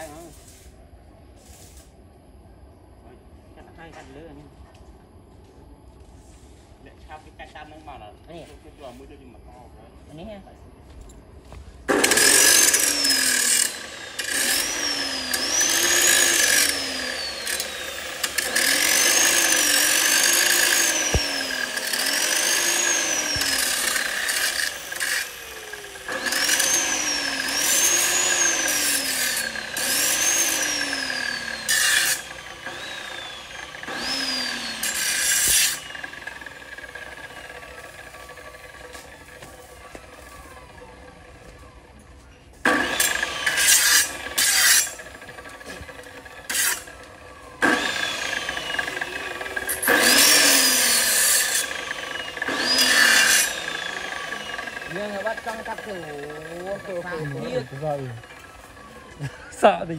ายมั้งจะให้กันเลยนี่เด็กชาวพิการตามน้องมาล่ะนี่ตัวมือจะดิ้นมาต่อเลยอันนี้ฮะ nhưng mà bắt trong cặp kiểu kiểu vàng kia sợ gì